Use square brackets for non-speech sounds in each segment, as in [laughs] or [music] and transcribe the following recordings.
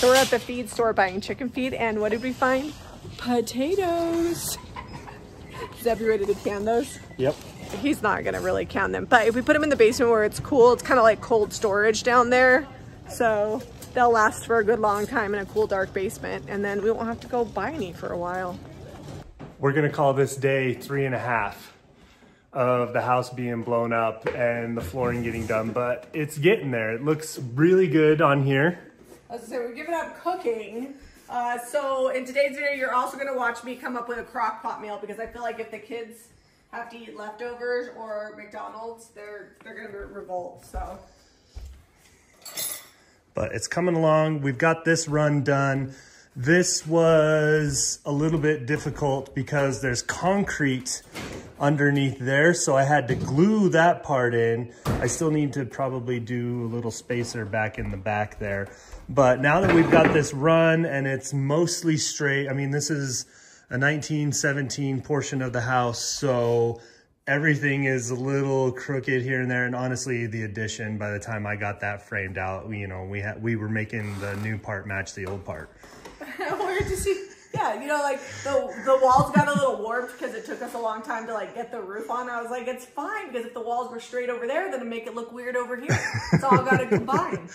So we're at the feed store buying chicken feed, and what did we find? Potatoes. Is Zebby ready to can those? Yep. He's not gonna really can them, but if we put them in the basement where it's cool, it's kind of like cold storage down there. So they'll last for a good long time in a cool, dark basement, and then we won't have to go buy any for a while. We're gonna call this day three and a half of the house being blown up and the flooring getting done, but it's getting there. It looks really good on here. Say, we're giving up cooking. Uh, so in today's video, you're also gonna watch me come up with a crock pot meal because I feel like if the kids have to eat leftovers or McDonald's, they're they're gonna revolt. So but it's coming along. We've got this run done. This was a little bit difficult because there's concrete underneath there. So I had to glue that part in. I still need to probably do a little spacer back in the back there. But now that we've got this run and it's mostly straight, I mean, this is a 1917 portion of the house. So everything is a little crooked here and there. And honestly, the addition, by the time I got that framed out, you know, we had, we were making the new part match the old part. [laughs] Where did she? Yeah, you know, like the the walls got a little warped because it took us a long time to like get the roof on. I was like, it's fine because if the walls were straight over there, then it'd make it look weird over here. It's all got to [laughs] combine.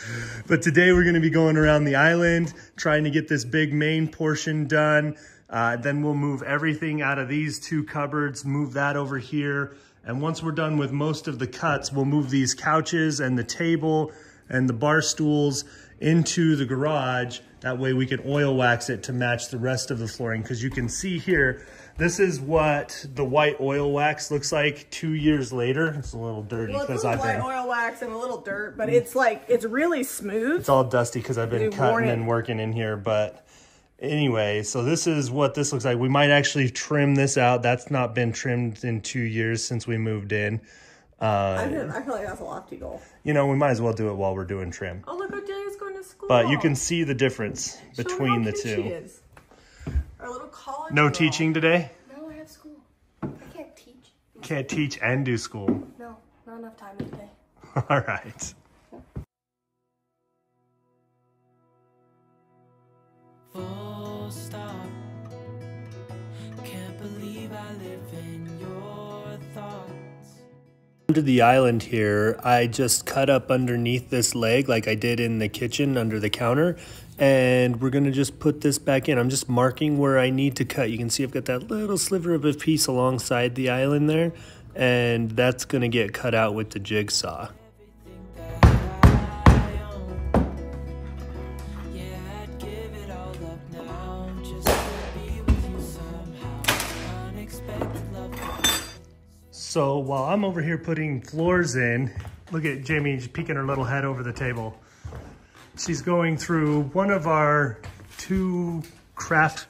but today we're going to be going around the island, trying to get this big main portion done. Uh, then we'll move everything out of these two cupboards, move that over here. And once we're done with most of the cuts, we'll move these couches and the table and the bar stools into the garage. That way we can oil wax it to match the rest of the flooring. Cause you can see here, this is what the white oil wax looks like two years later. It's a little dirty because well, I've been white oil wax and a little dirt, but it's like it's really smooth. It's all dusty because I've been cutting and working in here, but anyway, so this is what this looks like. We might actually trim this out. That's not been trimmed in two years since we moved in. Uh, I, feel, I feel like that's a lofty goal. You know, we might as well do it while we're doing trim. Oh, look, Odelia's going to school. But you can see the difference Show between the two. Our little college No girl. teaching today? No, I have school. I can't teach. Can't teach and do school? No, not enough time today. [laughs] All right. To the island here, I just cut up underneath this leg like I did in the kitchen under the counter. And we're gonna just put this back in. I'm just marking where I need to cut. You can see I've got that little sliver of a piece alongside the island there. And that's gonna get cut out with the jigsaw. So while I'm over here putting floors in, look at Jami peeking her little head over the table. She's going through one of our two craft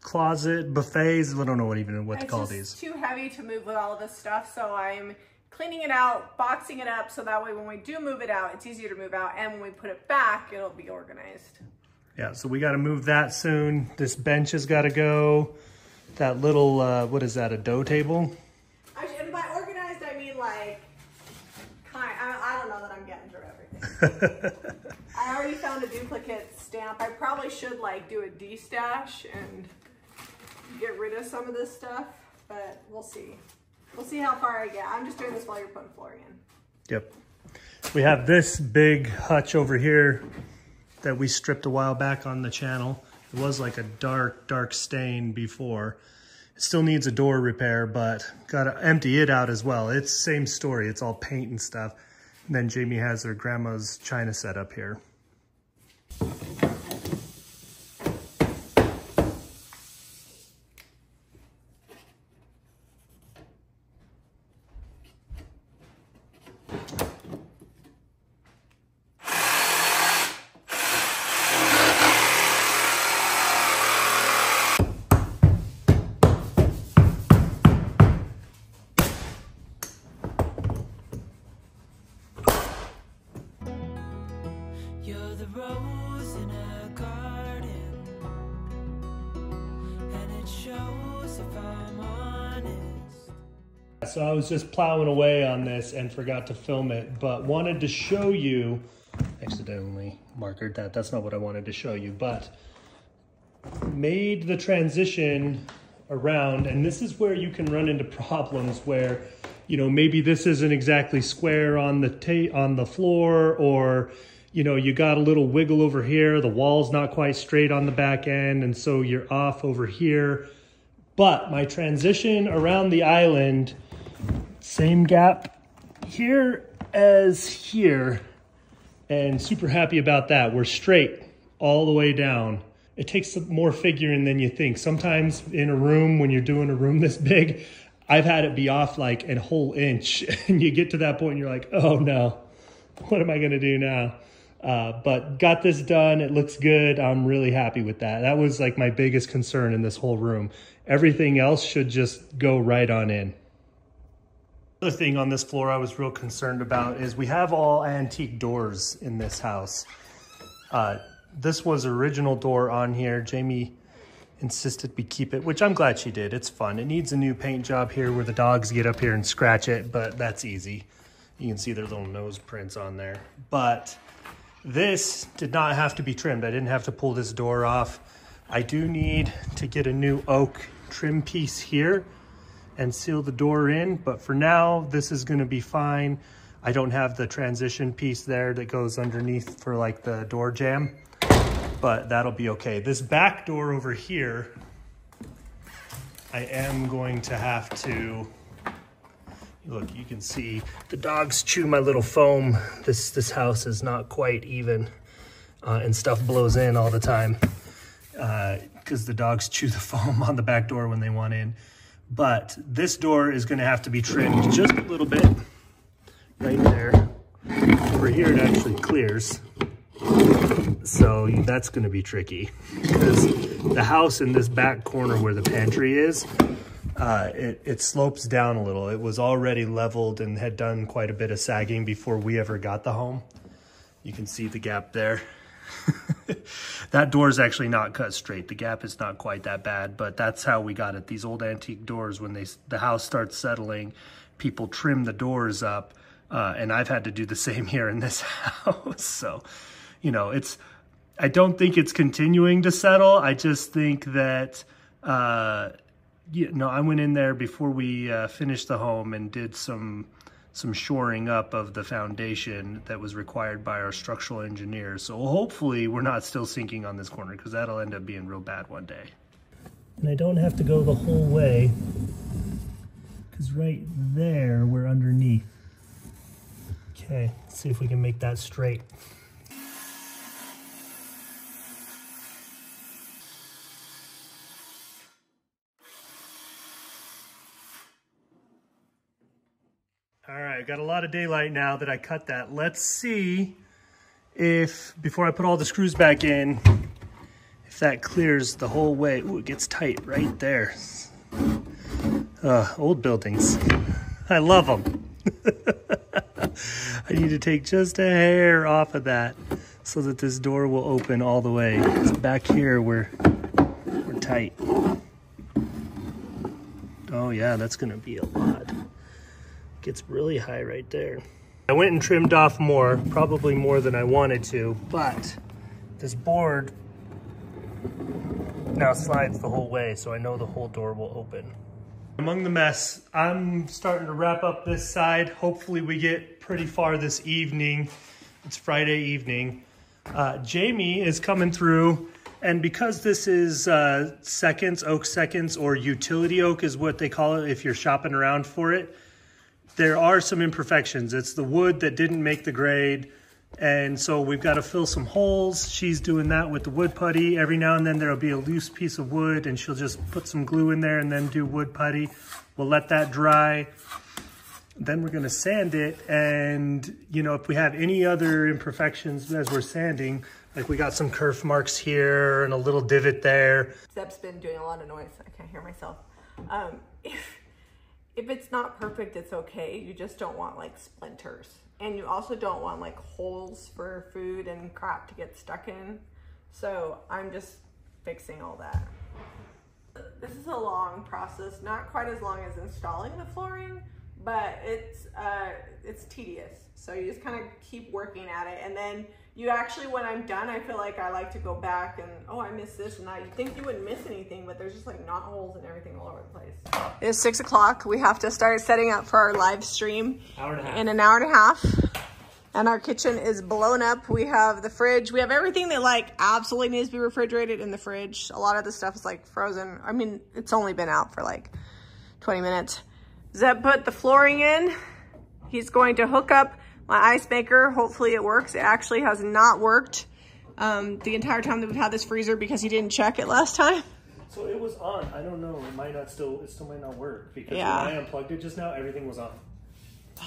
closet buffets. I don't know what even what it's to call these. too heavy to move with all of this stuff, so I'm cleaning it out, boxing it up, so that way when we do move it out, it's easier to move out, and when we put it back, it'll be organized. Yeah, so we got to move that soon. This bench has got to go. That little, uh, what is that, a dough table? [laughs] I already found a duplicate stamp. I probably should like do a D-stash and get rid of some of this stuff, but we'll see. We'll see how far I get. I'm just doing this while you're putting floor in. Yep. We have this big hutch over here that we stripped a while back on the channel. It was like a dark, dark stain before. It still needs a door repair, but got to empty it out as well. It's same story. It's all paint and stuff. Then Jami has her grandma's china set up here. So I was just plowing away on this and forgot to film it, but wanted to show you, accidentally markered that. That's not what I wanted to show you, but made the transition around and this is where you can run into problems where you know maybe this isn't exactly square on the ta- on the floor or you know you got a little wiggle over here the wall's not quite straight on the back end and so you're off over here but my transition around the island same gap here as here and super happy about that we're straight all the way down it takes more figuring than you think. Sometimes in a room, when you're doing a room [laughs] this big, I've had it be off like a whole inch, [laughs] and you get to that point and you're like, oh no, what am I going to do now? Uh, but got this done. It looks good. I'm really happy with that. That was like my biggest concern in this whole room. Everything else should just go right on in. Other thing on this floor I was real concerned about is we have all antique doors in this house. Uh, this was original door on here. Jami insisted we keep it, which I'm glad she did. It's fun. It needs a new paint job here where the dogs get up here and scratch it, but that's easy. You can see their little nose prints on there. But this did not have to be trimmed. I didn't have to pull this door off. I do need to get a new oak trim piece here and seal the door in, but for now, this is gonna be fine. I don't have the transition piece there that goes underneath for like the door jamb but that'll be okay. This back door over here, I am going to have to, look, you can see the dogs chew my little foam. This, this house is not quite even uh, and stuff blows in all the time because uh, the dogs chew the [laughs] foam on the back door when they want in. But this door is gonna have to be trimmed just a little bit right there. Over here it actually clears. So that's going to be tricky because the house in this back corner where the pantry is, uh, it, it slopes down a little. It was already leveled and had done quite a bit of sagging before we ever got the home. You can see the gap there. [laughs] that door is actually not cut straight. The gap is not quite that bad, but that's how we got it. These old antique doors, when they the house starts settling, people trim the doors up, uh, and I've had to do the same here in this [laughs] house. So you know, it's, I don't think it's continuing to settle. I just think that, uh, you no, I went in there before we uh, finished the home and did some, some shoring up of the foundation that was required by our structural engineer. So hopefully we're not still sinking on this corner because that'll end up being real bad one day. And I don't have to go the whole way because right there we're underneath. Okay, let's see if we can make that straight. All right, got a lot of daylight now that I cut that. Let's see if, before I put all the screws back in, if that clears the whole way. Ooh, it gets tight right there. Uh, old buildings. [laughs] I love them. [laughs] I need to take just a hair off of that so that this door will open all the way. It's Back here, we're, we're tight. Oh yeah, that's gonna be a lot gets really high right there. I went and trimmed off more, probably more than I wanted to, but this board now slides the whole way, so I know the whole door will open. Among the mess, I'm starting to wrap up this side. Hopefully we get pretty far this evening. It's Friday evening. Uh, Jami is coming through and because this is uh, seconds, oak seconds, or utility oak is what they call it if you're shopping around for it, there are some imperfections. It's the wood that didn't make the grade. And so we've got to fill some holes. She's doing that with the wood putty. Every now and then there'll be a loose piece of wood and she'll just put some glue in there and then do wood putty. We'll let that dry. Then we're gonna sand it. And you know, if we have any other imperfections as we're sanding, like we got some kerf marks here and a little divot there. Zeb's been doing a lot of noise. I can't hear myself. Um, [laughs] if it's not perfect, it's okay. You just don't want like splinters. And you also don't want like holes for food and crap to get stuck in. So I'm just fixing all that. This is a long process, not quite as long as installing the flooring, but it's uh, it's tedious. So you just kind of keep working at it and then you actually, when I'm done, I feel like I like to go back and, oh, I missed this and that. You'd think you wouldn't miss anything, but there's just like knot holes and everything all over the place. It's six o'clock. We have to start setting up for our live stream Hour and a half. in an hour and a half. And our kitchen is blown up. We have the fridge. We have everything that like absolutely needs to be refrigerated in the fridge. A lot of the stuff is like frozen. I mean, it's only been out for like 20 minutes. Zeb put the flooring in. He's going to hook up my ice maker. Hopefully it works. It actually has not worked um, the entire time that we've had this freezer because he didn't check it last time. So it was on. I don't know. It might not still. It still might not work because Yeah. when I unplugged it just now, everything was on.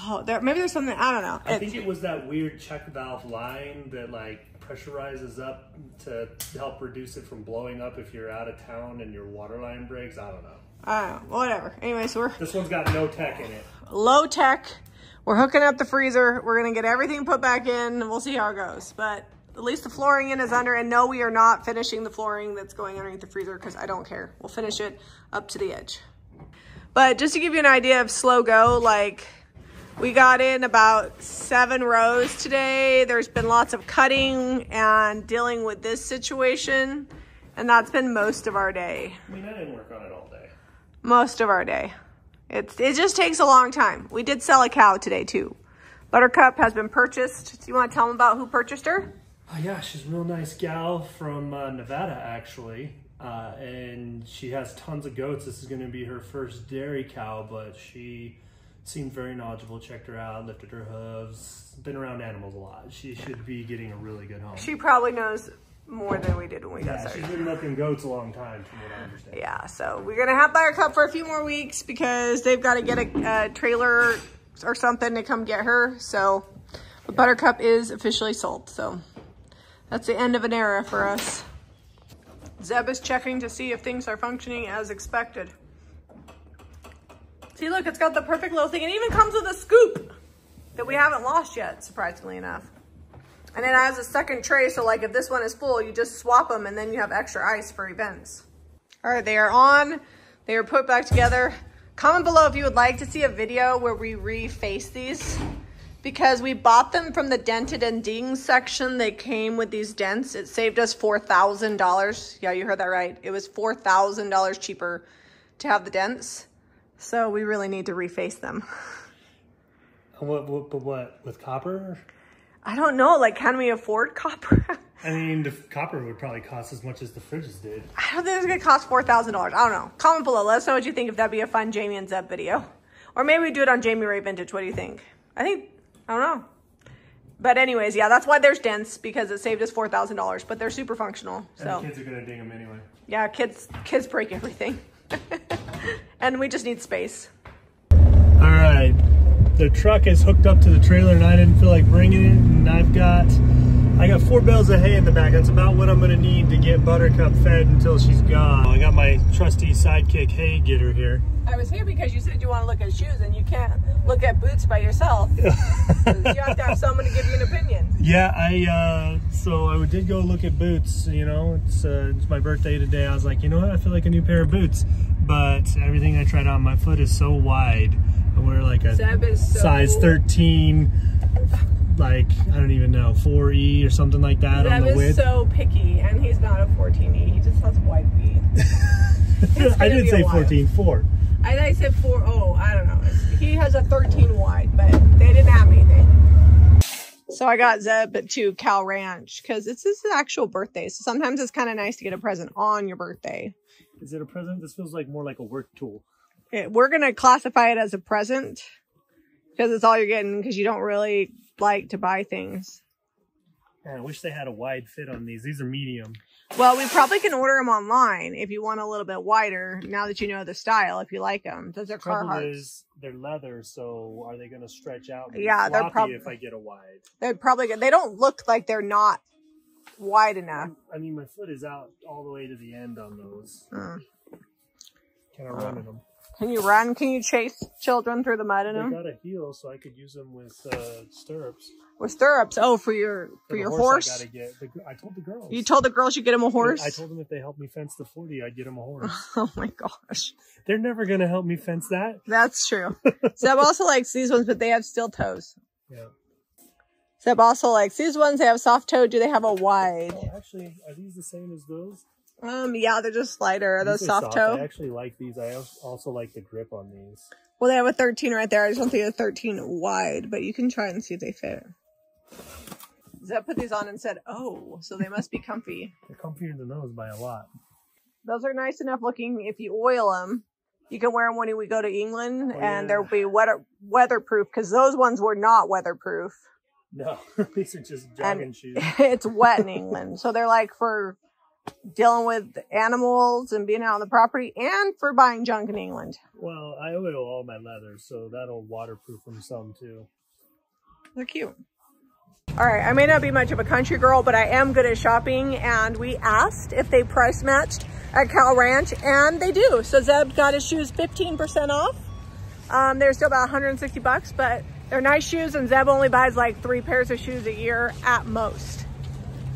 Oh, there, maybe there's something, I don't know. I It- think it was that weird check valve line that like pressurizes up to help reduce it from blowing up if you're out of town and your water line breaks. I don't know. I don't know. Whatever. Anyway, so we're This one's got no tech in it. low tech. We're hooking up the freezer. We're gonna get everything put back in. And we'll see how it goes. But at least the flooring in is under. And no, we are not finishing the flooring that's going underneath the freezer because I don't care. We'll finish it up to the edge. But just to give you an idea of slow go, like we got in about seven rows today. There's been lots of cutting and dealing with this situation. And that's been most of our day I mean, I didn't work on it all day. most of our day. It's, it just takes a long time. We did sell a cow today too. Buttercup has been purchased. Do you want to tell them about who purchased her? Oh yeah, she's a real nice gal from uh, Nevada actually, uh, and she has tons of goats. This is going to be her first dairy cow, but she seemed very knowledgeable. Checked her out, lifted her hooves, been around animals a lot. She should be getting a really good home. She probably knows more than we did when we got yeah, she's been milking goats a long time, from what I understand. Yeah, so we're gonna have Buttercup for a few more weeks because they've got to get a, a trailer or something to come get her. So, but Buttercup is officially sold. So that's the end of an era for us. Zeb is checking to see if things are functioning as expected. See, look, it's got the perfect little thing. It even comes with a scoop that we haven't lost yet, surprisingly enough. And it has a second tray, so like if this one is full, you just swap them and then you have extra ice for events. All right, they are on. They are put back together. Comment below if you would like to see a video where we reface these because we bought them from the dented and ding section. They came with these dents. It saved us $4,000. Yeah, you heard that right. It was $4,000 cheaper to have the dents. So we really need to reface them. Uh, what, what, but what with copper? I don't know, like can we afford copper? I mean, the copper would probably cost as much as the fridges did. I don't think it's gonna cost four thousand dollars. I don't know. Comment below. Let us know what you think. If that'd be a fun Jami and Zeb video, or maybe we do it on Jami Ray Vintage. What do you think? I think I don't know. But anyways, yeah, that's why there's dents because it saved us four thousand dollars. But they're super functional. And So the kids are gonna ding them anyway. yeah, kids kids break everything, [laughs] and we just need space. All right, the truck is hooked up to the trailer, and I didn't feel like bringing it. And I've got, I got four bales of hay in the back. That's about what I'm gonna need to get Buttercup fed until she's gone. I got my trusty sidekick hay getter here. I was here because you said you want to look at shoes, and you can't look at boots by yourself. [laughs] you have to have someone to give you an opinion. Yeah, I uh, so I did go look at boots. You know, it's uh, it's my birthday today. I was like, you know what, I feel like a new pair of boots. But everything I tried on, my foot is so wide. I wear like a Zeb is so- size 13, like I don't even know 4E or something like that on Zeb the is width. so picky, and he's not a 14E. He just has white feet. [laughs] I did be a say 14, 4. I I said four. Oh, I don't know. He has a 13 wide, but they didn't have anything. So I got Zeb to Cal Ranch because it's his actual birthday. So sometimes it's kind of nice to get a present on your birthday. Is it a present? This feels like more like a work tool. It- we're gonna classify it as a present because it's all you're getting because you don't really like to buy things. Man, I wish they had a wide fit on these. These are medium. Well, we probably can order them online if you want a little bit wider. Now that you know the style, if you like them, those are Trouble is, they're leather, so are they going to stretch out? Yeah, they're probably. if I get a wide. They're probably good. They don't look like they're not wide enough. I mean, my foot is out all the way to the end on those. Mm. Can I run in them? Can you run? Can you chase children through the mud in them got a heel, so I could use them with uh, stirrups. with stirrups? Oh, for your for, the your I, horse. gotta get. The, I told the girls. You told the girls you get them a horse. I told them if they helped me fence the forty, I'd get them a horse. [laughs] oh my gosh, They're never gonna help me fence that. that's true. [laughs] Zeb also likes these ones, but they have steel toes. Yeah. Zeb also likes these ones. They have soft toe. Do they have a wide? Actually, are these the same as those? Um, yeah, they're just lighter. Are those These are soft I toe? actually like these. I also like the grip on these. Well, they have a 13 right there. I just don't think a 13 wide, but you can try and see if they fit. Zeb put these on and said, "Oh, so they must be comfy." They're comfier than those by a lot. Those are nice enough looking. If you oil them, you can wear them when we go to England, Oh, and yeah. they'll be weather weatherproof because those ones were not weatherproof. No, [laughs] these are just jogging And- shoes. [laughs] it's wet in England, so they're like for dealing with animals and being out on the property, and for buying junk in England. Well, I oil all my leather, so that'll waterproof them some too. They're cute. All right, I may not be much of a country girl, but I am good at shopping, and we asked if they price matched at Cal Ranch, and they do. So Zeb got his shoes 15% off. Um, they're still about 160 bucks, but they're nice shoes, and Zeb only buys like three pairs of shoes a year at most.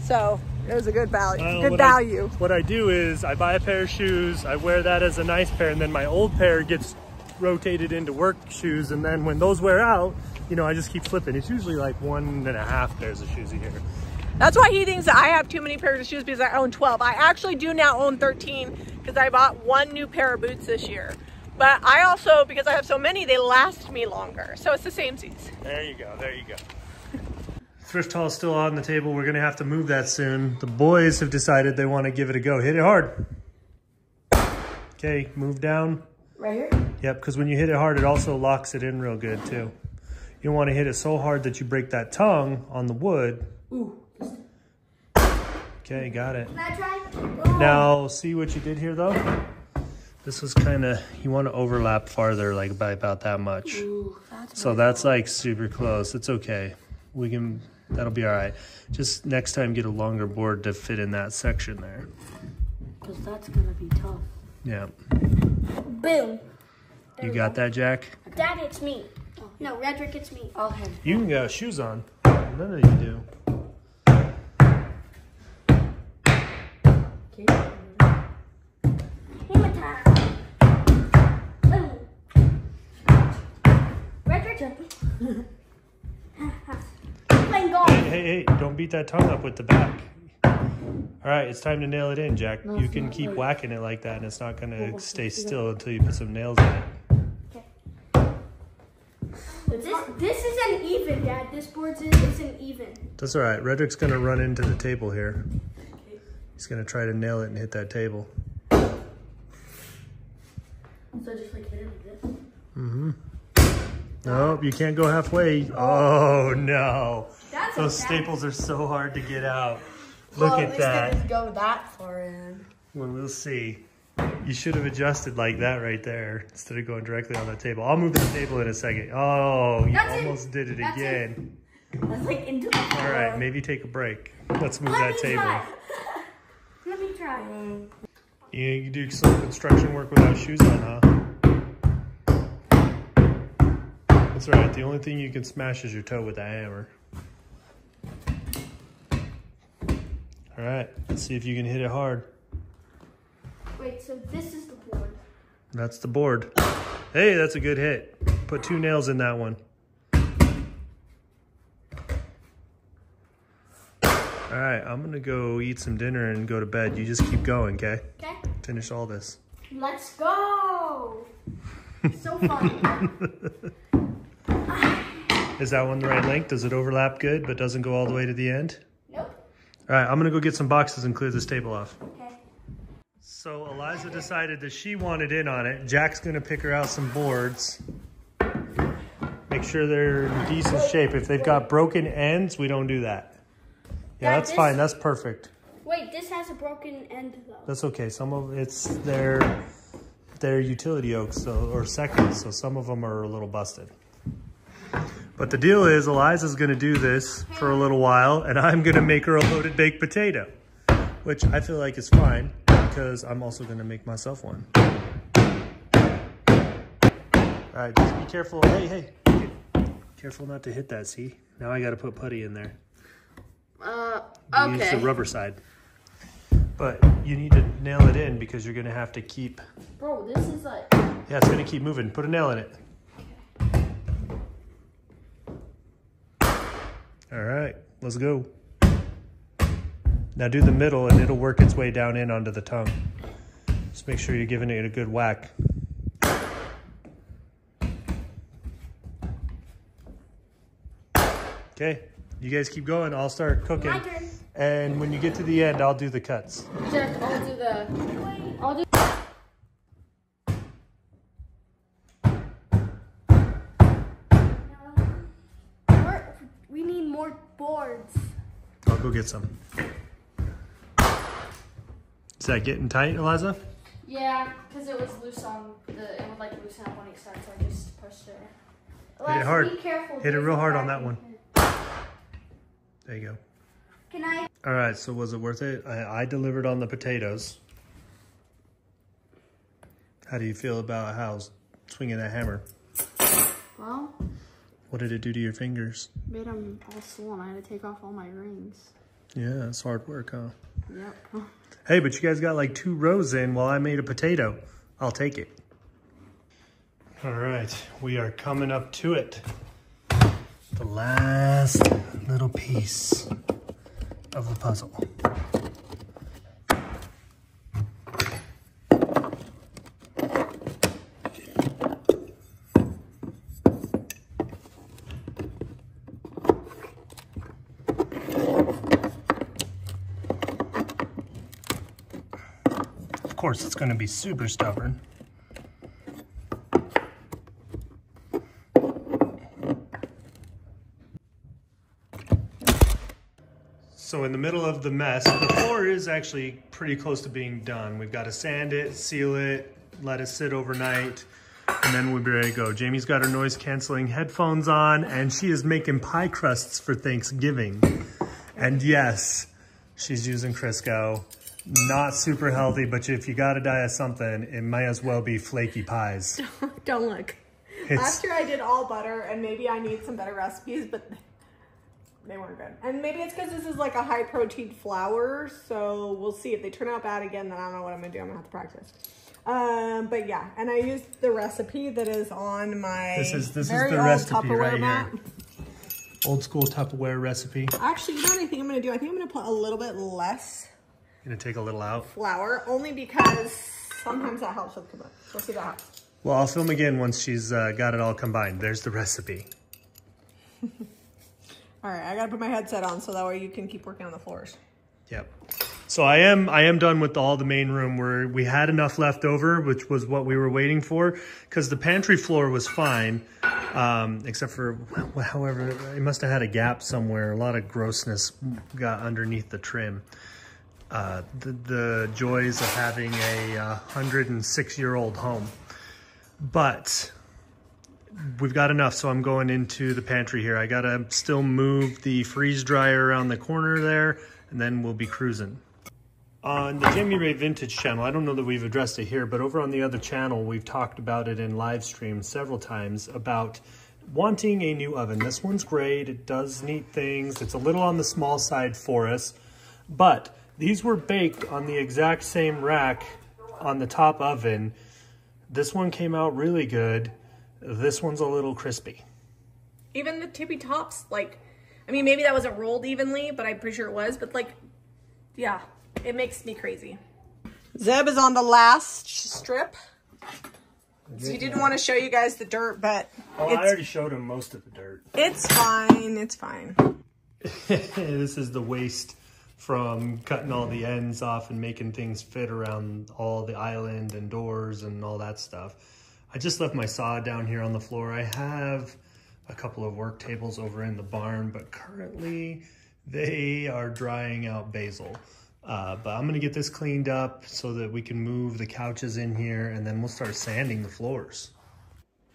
So it was a good value. Well, good what I- value. what I do is I buy a pair of shoes, I wear that as a nice pair, and then my old pair gets rotated into work shoes. And then when those wear out, you know, I just keep flipping. It's usually like one and a half pairs of shoes a year. That's why he thinks that I have too many pairs of shoes because I own 12. I actually do now own 13 because I bought one new pair of boots this year. But I also, because I have so many, they last me longer. So it's the same seats. There you go. There you go. Thrift haul is still on the table. We're gonna have to move that soon. The boys have decided they want to give it a go. Hit it hard. Okay, move down. Right here? Yep, because when you hit it hard, it also locks it in real good too. You want to hit it so hard that you break that tongue on the wood. Ooh. Okay, got it. Can I try? Now, see what you did here though? This was kind of, you want to overlap farther, like by about that much. Ooh, that's So that's like super close. It's okay. We can, that'll be all right. Just next time, get a longer board to fit in that section there. because that's gonna be tough. Yeah. Boom. You got that, Jack? Dad, it's me. No, Redrick, it's me. I'll have. You can got shoes on. None of you do. Okay. Hammer time. Boom. Redrick. [laughs] Hey, hey, don't beat that tongue up with the back. All right, it's time to nail it in, Jack. No, you can keep Wait. whacking it like that, and it's not going to stay still until you put some nails in it. This, this isn't even, Dad. This board is- isn't even. That's all right. Redrick's going to run into the table here. He's going to try to nail it and hit that table. So just like hit it like this. Mm-hmm. Nope, you can't go halfway. Oh, no. Those staples are so hard to get out. Look well, at least that. They didn't go that far in. Well, we'll see. You should have adjusted like that right there instead of going directly on the table. I'll move the table in a second. Oh, you That's it. almost did it That's it. again. That's like into the All right, maybe take a break. Let's move Let that me table. try. [laughs] Let me try. You, you do some construction work without shoes on, huh? That's right. The only thing you can smash is your toe with a hammer. All right, let's see if you can hit it hard. Wait, so this is the board. That's the board. Hey, that's a good hit. Put two nails in that one. All right, I'm gonna go eat some dinner and go to bed. You just keep going, okay? Okay? Finish all this. Let's go. so fun. [laughs] Is that one the right length? Does it overlap good but doesn't go all the way to the end? All right, I'm gonna go get some boxes and clear this table off. Okay. So Eliza decided that she wanted in on it. Jack's gonna pick her out some boards. Make sure they're in decent shape. If they've got broken ends, we don't do that. Yeah, Dad, that's this- fine. That's perfect. Wait, this has a broken end though. That's okay. Some of it's their their utility oaks so, or seconds, so some of them are a little busted. But the deal is, Eliza's going to do this for a little while, and I'm going to make her a loaded baked potato, which I feel like is fine because I'm also going to make myself one. All right, just be careful. Hey, hey, careful not to hit that. See, now I got to put putty in there. Uh, okay. Use the rubber side. But you need to nail it in because you're going to have to keep Bro, this is like. Yeah, it's gonna keep moving. Put a nail in it. All right, let's go. Now do the middle and it'll work its way down in onto the tongue. Just make sure you're giving it a good whack. Okay, you guys keep going. I'll start cooking. My turn. And when you get to the end, I'll do the cuts. Jeff, I'll do the. I'll do. Boards. I'll go get some. Is that getting tight, Eliza? Yeah, because it was loose on the. It would like loosen up on each side, so I just pushed it. Let's hard. Be careful. Hit it real hard on that one. There you go. Can I? All right, so was it worth it? I, I delivered on the potatoes. How do you feel about how swinging that hammer? What did it do to your fingers? made them all swollen. I had to take off all my rings. Yeah, it's hard work, huh? Yep. [laughs] Hey, but you guys got like two rows in while I made a potato. I'll take it. All right, we are coming up to it. The last little piece of the puzzle. Of course, it's going to be super stubborn. So in the middle of the mess, the floor is actually pretty close to being done. We've got to sand it, seal it, let it sit overnight, and then we'll be ready to go. Jami's got her noise canceling headphones on, and she is making pie crusts for Thanksgiving. And yes, she's using Crisco. Not super healthy, but if you gotta die of something, it might as well be flaky pies. [laughs] Don't look. It's, Last year I did all butter, and maybe I need some better recipes, but they weren't good. And maybe it's because this is like a high protein flour, so we'll see. If they turn out bad again, then I don't know what I'm gonna do. I'm gonna have to practice. Um, but yeah, and I used the recipe that is on my This is- this is very the old recipe Tupperware right here. mat. old school Tupperware recipe. Actually, you know what I think I'm gonna do? I think I'm gonna put a little bit less Gonna take a little out. flour, only because sometimes that helps with the We'll see that. Well, I'll film again once she's uh, got it all combined. There's the recipe. [laughs] All right, I gotta put my headset on so that way you can keep working on the floors. Yep. So I am I am done with all the main room where we had enough left over, which was what we were waiting for, because the pantry floor was fine, um, except for however it must have had a gap somewhere. A lot of grossness got underneath the trim. Uh, the, the joys of having a uh, 106 year old home, but we've got enough, so I'm going into the pantry here. I gotta still move the freeze dryer around the corner there, and then we'll be cruising. On the Jami Ray Vintage channel, I don't know that we've addressed it here, but over on the other channel, we've talked about it in live stream several times about wanting a new oven. This one's great. It does neat things. It's a little on the small side for us, but these were baked on the exact same rack on the top oven. This one came out really good. This one's a little crispy. Even the tippy tops, like, I mean, maybe that wasn't rolled evenly, but I'm pretty sure it was. But like, yeah, it makes me crazy. Zeb is on the last strip. So he didn't want to show you guys the dirt, but Oh, it's, I already showed him most of the dirt. it's fine. It's fine. [laughs] this is the waste from cutting all the ends off and making things fit around all the island and doors and all that stuff. I just left my saw down here on the floor. I have a couple of work tables over in the barn, but currently they are drying out basil. Uh, but I'm gonna get this cleaned up so that we can move the couches in here and then we'll start sanding the floors.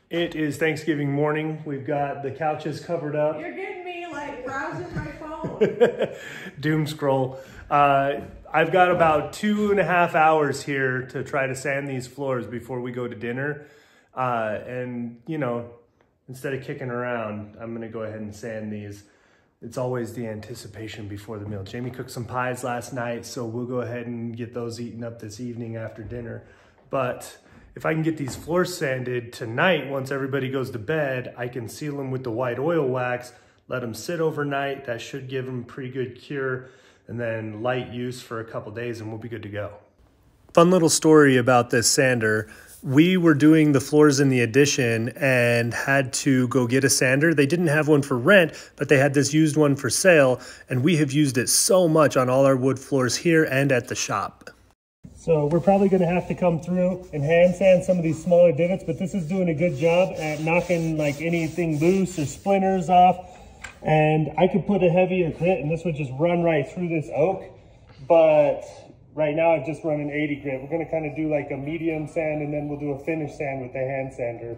It is Thanksgiving morning. We've got the couches covered up. You're getting me like browsing my phone. [laughs] doom scroll. Uh, I've got about two and a half hours here to try to sand these floors before we go to dinner. Uh, and, you know, instead of kicking around, I'm going to go ahead and sand these. It's always the anticipation before the meal. Jami cooked some pies last night, so we'll go ahead and get those eaten up this evening after dinner. But if I can get these floors sanded tonight, once everybody goes to bed, I can seal them with the white oil wax, let them sit overnight. That should give them pretty good cure and then light use for a couple days and we'll be good to go. Fun little story about this sander. We were doing the floors in the addition and had to go get a sander. They didn't have one for rent, but they had this used one for sale, and we have used it so much on all our wood floors here and at the shop. So we're probably going to have to come through and hand sand some of these smaller divots, but this is doing a good job at knocking like anything loose or splinters off. And I could put a heavier grit and this would just run right through this oak. But right now I've just run an 80 grit. We're to kind of do like a medium sand and then we'll do a finish sand with the hand sander.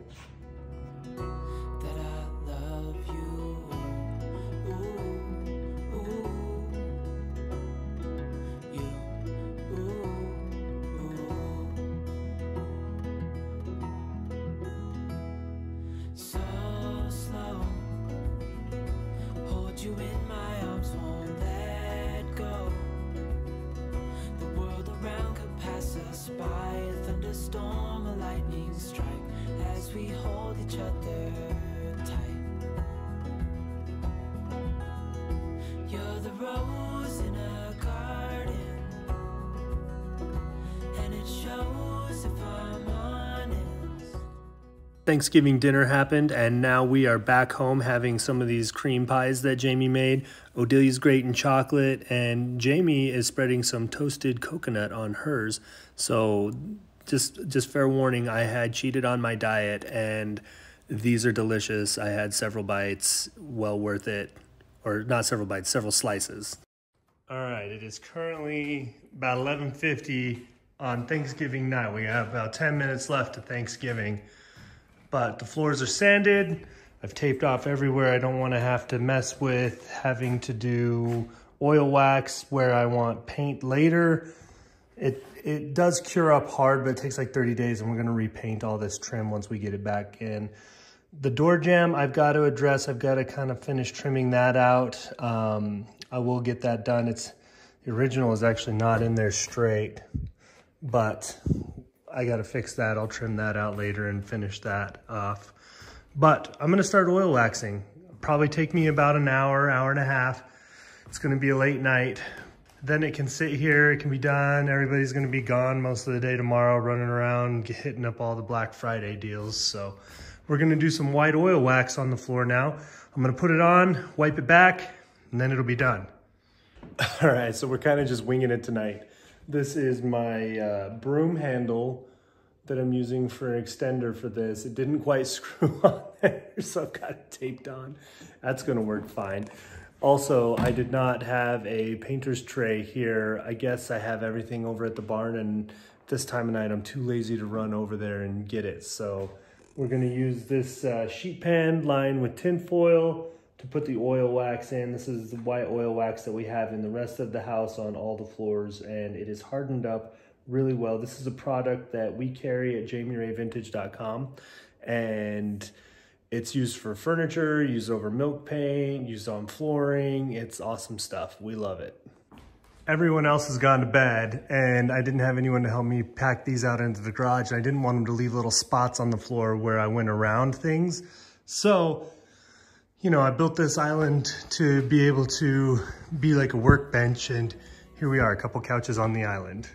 Thanksgiving dinner happened, and now we are back home having some of these cream pies that Jami made. Odilia's great in chocolate, and Jami is spreading some toasted coconut on hers. So, just just fair warning, I had cheated on my diet, and these are delicious. I had several bites, well worth it, or not several bites, several slices. All right, it is currently about 11:50 on Thanksgiving night. We have about 10 minutes left to Thanksgiving but the floors are sanded. I've taped off everywhere I don't want to have to mess with having to do oil wax where I want paint later. It it does cure up hard, but it takes like 30 days and we're gonna repaint all this trim once we get it back in. The door jamb I've got to address. I've got to kind of finish trimming that out. Um, I will get that done. It's The original is actually not in there straight, but I got to fix that. I'll trim that out later and finish that off. But I'm going to start oil waxing. Probably take me about an hour, hour and a half. It's going to be a late night. Then it can sit here. It can be done. Everybody's going to be gone most of the day tomorrow, running around, hitting up all the Black Friday deals. So we're going to do some white oil wax on the floor now. I'm going to put it on, wipe it back, and then it'll be done. [laughs] All right, so we're kind of just winging it tonight. This is my uh, broom handle that I'm using for an extender for this. It didn't quite [laughs] screw on there, so I've got it taped on. That's gonna work fine. Also, I did not have a painter's tray here. I guess I have everything over at the barn and this time of night I'm too lazy to run over there and get it. So we're gonna use this uh, sheet pan lined with tin foil to put the oil wax in. This is the white oil wax that we have in the rest of the house on all the floors and it is hardened up really well. This is a product that we carry at jamirayvintage.com and it's used for furniture, used over milk paint, used on flooring. It's awesome stuff. We love it. Everyone else has gone to bed and I didn't have anyone to help me pack these out into the garage. I didn't want them to leave little spots on the floor where I went around things. So you know, I built this island to be able to be like a workbench and here we are, a couple couches on the island.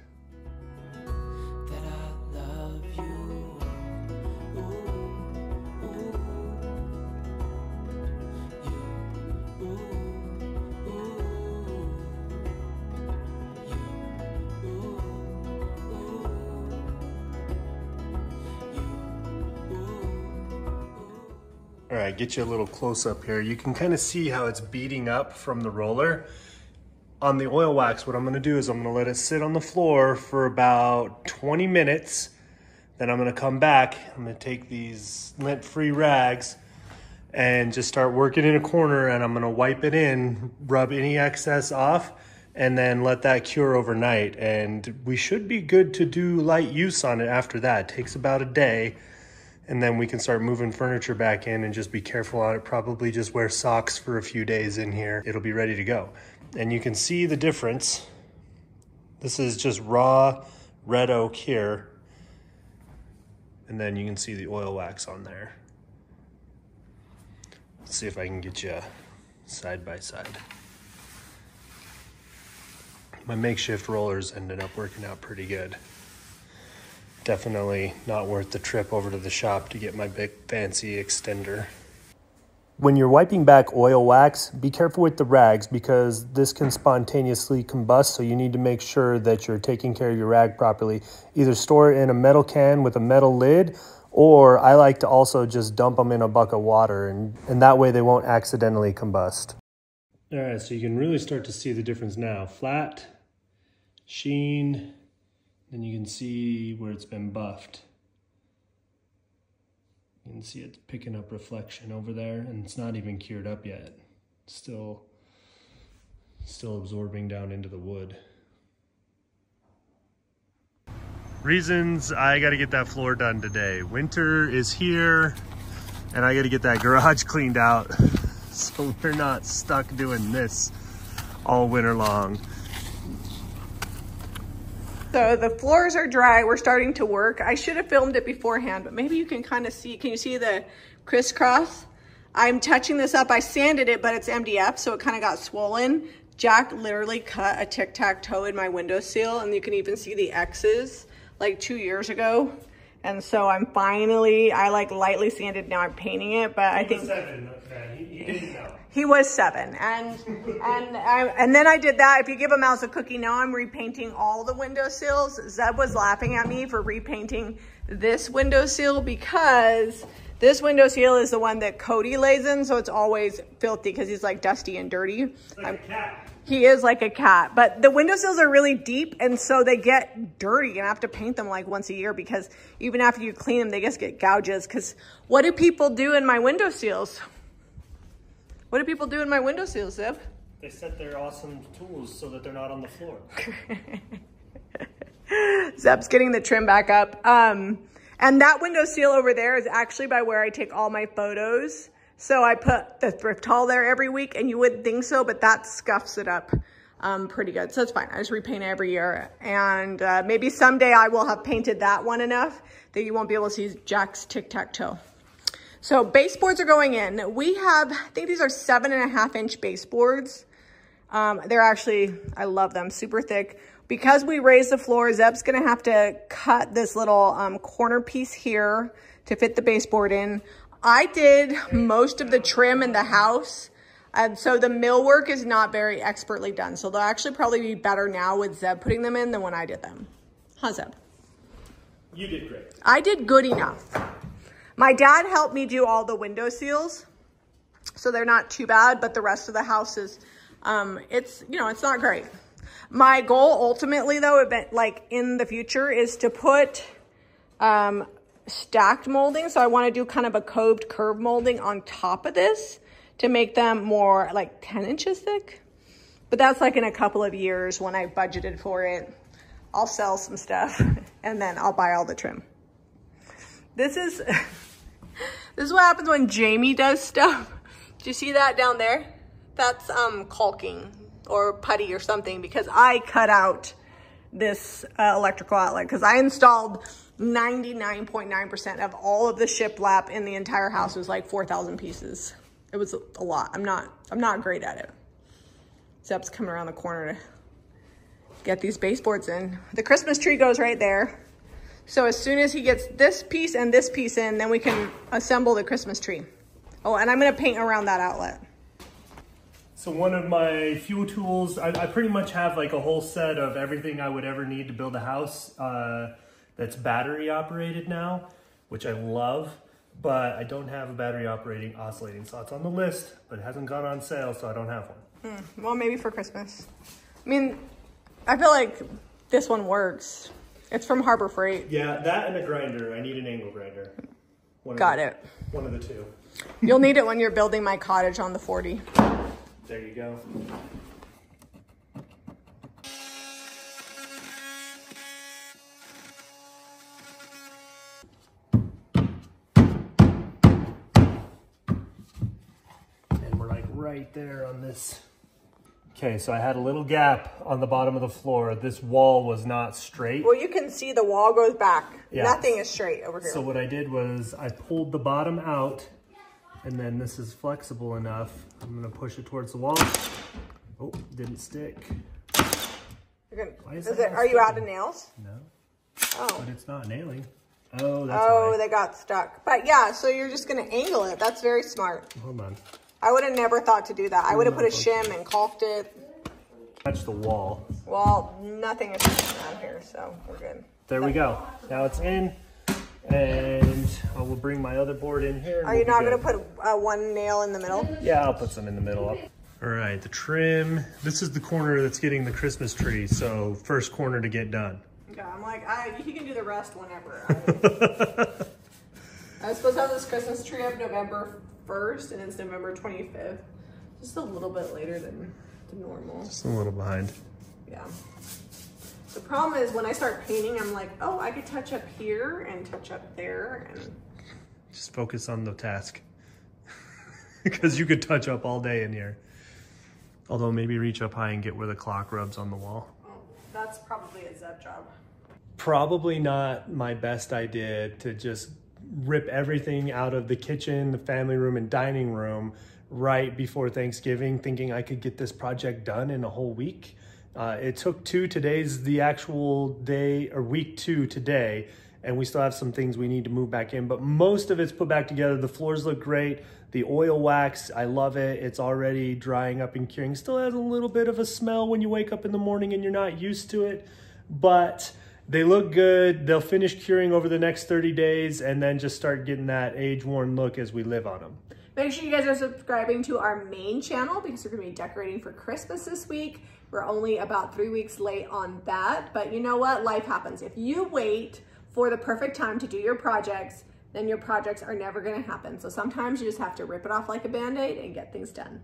All right, get you a little close up here. You can kind of see how it's beating up from the roller. On the oil wax, what I'm gonna do is I'm gonna let it sit on the floor for about 20 minutes. Then I'm gonna come back, I'm gonna take these lint-free rags and just start working in a corner and I'm gonna wipe it in, rub any excess off, and then let that cure overnight. And we should be good to do light use on it after that. It takes about a day and then we can start moving furniture back in and just be careful on it. Probably just wear socks for a few days in here. It'll be ready to go. And you can see the difference. This is just raw red oak here. And then you can see the oil wax on there. Let's see if I can get you side by side. My makeshift rollers ended up working out pretty good. Definitely not worth the trip over to the shop to get my big fancy extender. When you're wiping back oil wax, be careful with the rags because this can spontaneously combust, so you need to make sure that you're taking care of your rag properly. Either store it in a metal can with a metal lid, or I like to also just dump them in a bucket of water, and, and that way they won't accidentally combust. All right, so you can really start to see the difference now. Flat, sheen, then you can see where it's been buffed. You can see it's picking up reflection over there and it's not even cured up yet. Still, still absorbing down into the wood. Reasons I got to get that floor done today. Winter is here and I got to get that garage [laughs] cleaned out so we're not stuck doing this all winter long. So the floors are dry. We're starting to work. I should have filmed it beforehand, but maybe you can kind of see, can you see the crisscross? I'm touching this up. I sanded it, but it's MDF, so it kind of got swollen. Jack literally cut a tic-tac-toe in my window windowsill, and you can even see the X's like two years ago. And so I'm finally, I like lightly sanded, now I'm painting it, but I think- Seven, he, he didn't know. he was seven, and and I, and then I did that. If you give a mouse a cookie, now I'm repainting all the windowsills. Zeb was laughing at me for repainting this windowsill because this window windowsill is the one that Cody lays in, so it's always filthy because he's like dusty and dirty. Like a cat. He is like a cat, but the window windowsills are really deep and so they get dirty and I have to paint them like once a year because even after you clean them, they just get gouges. Because what do people do in my window windowsills? What do people do in my windowsills, Zeb? They set their awesome tools so that they're not on the floor. [laughs] Zeb's getting the trim back up. Um, and that window seal over there is actually by where I take all my photos. So I put the thrift haul there every week and you wouldn't think so, but that scuffs it up um, pretty good. So it's fine. I just repaint it every year. And uh, maybe someday I will have painted that one enough that you won't be able to see Jack's tic-tac-toe. So baseboards are going in. We have, I think these are seven and a half inch baseboards. Um, they're actually, I love them, super thick. Because we raised the floor, Zeb's gonna have to cut this little um, corner piece here to fit the baseboard in. I did most of the trim in the house. And so the millwork is not very expertly done. So they'll actually probably be better now with Zeb putting them in than when I did them. Huh, Zeb? You did great. I did good enough. My dad helped me do all the window seals. So they're not too bad, but the rest of the house is, um, it's, you know, it's not great. My goal ultimately though, like in the future is to put, um, stacked molding. So I want to do kind of a coved curve molding on top of this to make them more like 10 inches thick. But that's like in a couple of years when I budgeted for it. I'll sell some stuff [laughs] and then I'll buy all the trim. This is, [laughs] this is what happens when Jamie does stuff. Do you see that down there? That's um, caulking or putty or something because I cut out this uh, electrical outlet because I installed 99.9% of all of the shiplap in the entire house it was like 4,000 pieces. It was a lot. I'm not, I'm not great at it. Zeb's coming around the corner to get these baseboards in. The Christmas tree goes right there. So as soon as he gets this piece and this piece in, then we can assemble the Christmas tree. Oh, and I'm gonna paint around that outlet. So one of my fuel tools, I, I, pretty much have like a whole set of everything I would ever need to build a house uh, that's battery operated now, which I love, but I don't have a battery operating oscillating saw. It's on the list, but it hasn't gone on sale, so I don't have one. Hmm. Well, maybe for Christmas. I mean, I feel like this one works. It's from Harbor Freight. Yeah, that and a grinder. I need an angle grinder. One Got the, it. One of the two. You'll need it when you're building my cottage on the 40. There you go. And we're like right there on this. Okay, so I had a little gap on the bottom of the floor. This wall was not straight. Well, you can see the wall goes back. Yeah. Nothing is straight over here. So what I did was I pulled the bottom out And then this is flexible enough. I'm gonna push it towards the wall. Oh, didn't stick. Gonna, is is it, are you out of nails? No, Oh. but it's not nailing. Oh, that's Oh, why. they got stuck. But yeah, so you're just gonna angle it. That's very smart. Hold on. I would have never thought to do that. I would have put a shim and caulked it. Touch the wall. Well, nothing is around here, so we're good. There we go. Now it's in. And I will bring my other board in here. Are we'll you not gonna put uh, one nail in the middle? Yeah, I'll put some in the middle. All right, the trim. This is the corner that's getting the Christmas tree, so first corner to get done. Okay, I'm like, I, you can do the rest whenever. [laughs] I was supposed to have this Christmas tree up November 1st, and it's November 25th. Just a little bit later than, than normal. Just a little behind. Yeah. The problem is when I start painting, I'm like, oh, I could touch up here and touch up there. And Just focus on the task. [laughs] Because you could touch up all day in here. Although maybe reach up high and get where the clock rubs on the wall. oh, that's probably a Zeb job. Probably not my best idea to just rip everything out of the kitchen, the family room, and dining room right before Thanksgiving, thinking I could get this project done in a whole week. Uh, it took two. Today's the actual day or week two today, and we still have some things we need to move back in, but most of it's put back together. The floors look great. The oil wax, I love it. It's already drying up and curing. Still has a little bit of a smell when you wake up in the morning and you're not used to it, but they look good. They'll finish curing over the next 30 days and then just start getting that age worn look as we live on them. Make sure you guys are subscribing to our main channel because we're going to be decorating for Christmas this week. We're only about three weeks late on that, but you know what? Life happens. If you wait for the perfect time to do your projects, then your projects are never going to happen. So sometimes you just have to rip it off like a band-aid and get things done.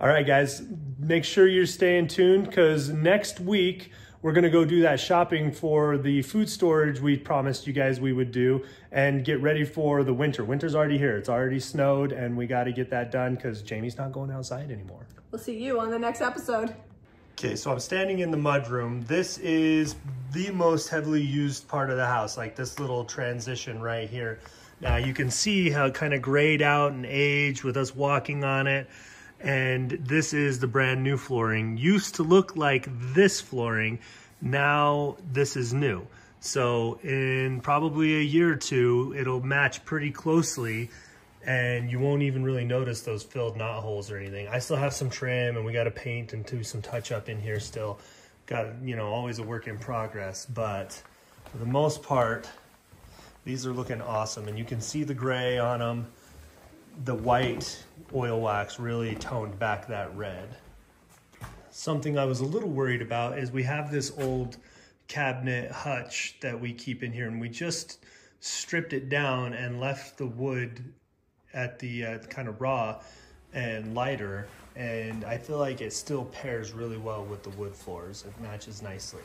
All right, guys, make sure you're staying tuned because next week we're going to go do that shopping for the food storage we promised you guys we would do and get ready for the winter. Winter's already here. It's already snowed and we got to get that done because Jami's not going outside anymore. We'll see you on the next episode. Okay, so I'm standing in the mudroom. This is the most heavily used part of the house, like this little transition right here. Now you can see how it kind of grayed out and aged with us walking on it. And this is the brand new flooring. Used to look like this flooring. Now this is new. So in probably a year or two, it'll match pretty closely and you won't even really notice those filled knot holes or anything. I still have some trim and we got to paint and do some touch up in here still. Got, you know, always a work in progress, but for the most part, these are looking awesome and you can see the gray on them. The white oil wax really toned back that red. Something I was a little worried about is we have this old cabinet hutch that we keep in here and we just stripped it down and left the wood at the uh, kind of raw and lighter and I feel like it still pairs really well with the wood floors. It matches nicely.